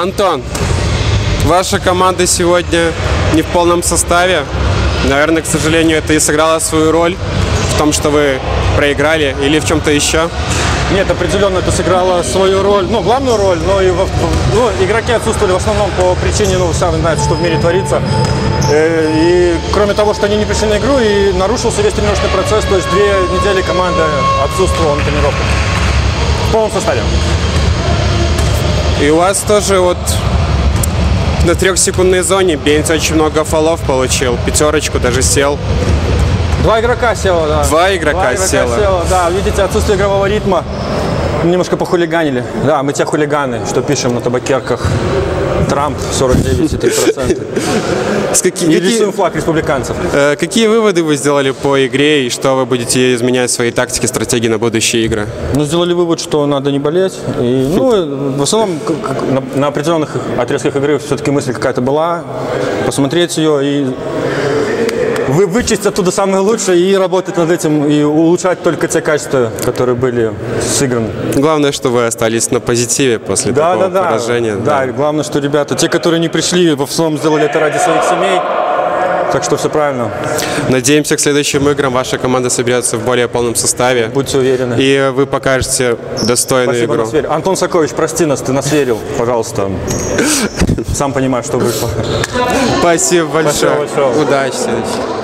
Антон, ваша команда сегодня не в полном составе. Наверное, к сожалению, это и сыграло свою роль в том, что вы проиграли или в чем-то еще. Нет, определенно это сыграло свою роль, ну, главную роль, но и во- ну, игроки отсутствовали в основном по причине, ну, сами знаете, что в мире творится. Э, И кроме того, что они не пришли на игру, и нарушился весь тренировочный процесс, то есть две недели команда отсутствовала на тренировках. В полном составе. И у вас тоже вот на трехсекундной зоне Бейнс очень много фолов получил, пятерочку даже сел. Два игрока село, да. Два игрока село. Да, видите, отсутствие игрового ритма. Немножко похулиганили. Да, мы те хулиганы, что пишем на табакерках. Трамп 49,3%. С каки- И какие, флаг республиканцев. э, какие выводы вы сделали по игре и что вы будете изменять в своей тактике, стратегии на будущие игры? Ну, сделали вывод, что надо не болеть. И, ну, в основном на, на определенных отрезках игры все-таки мысль какая-то была. Посмотреть ее и вы, вычесть оттуда самое лучшее и работать над этим, и улучшать только те качества, которые были сыграны. Главное, что вы остались на позитиве после Да, такого да, да. поражения. Да, и главное, что ребята, те, которые не пришли, в основном сделали это ради своих семей. Так что все правильно. Надеемся, к следующим играм ваша команда соберется в более полном составе. Будьте уверены. И вы покажете достойную Спасибо, игру. нас верил. Антон Сокович, прости нас, ты нас верил, пожалуйста. Сам понимаешь, что вышло. Спасибо большое. большое. Удачи.